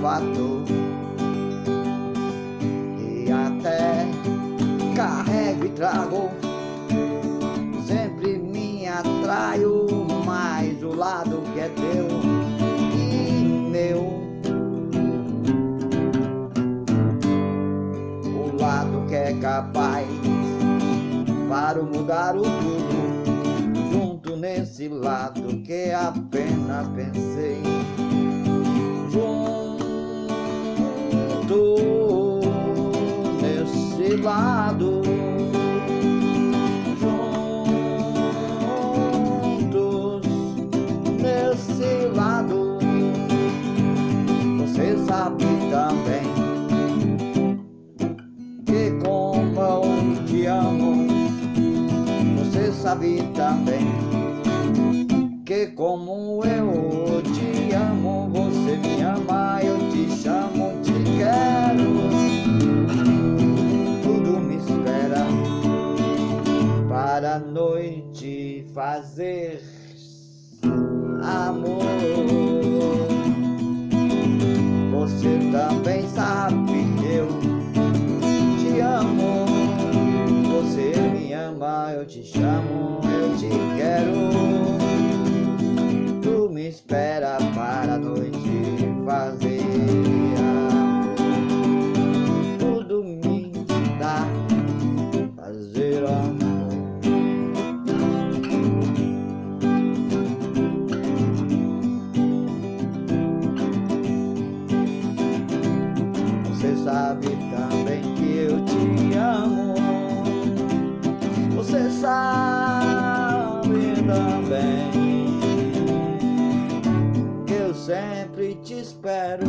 fato que até carrego e trago. Sempre me atraio mais o lado que é teu e meu. O lado que é capaz para mudar o tudo junto nesse lado que apenas pensei junto nesse lado juntos nesse lado você sabe também que como eu te amo você sabe também que como eu te amo, para a noite fazer amor. Você também sabe que eu te amo. Você me ama, eu te chamo, eu te quero. Sabe também que eu te amo. Você sabe também que eu sempre te espero.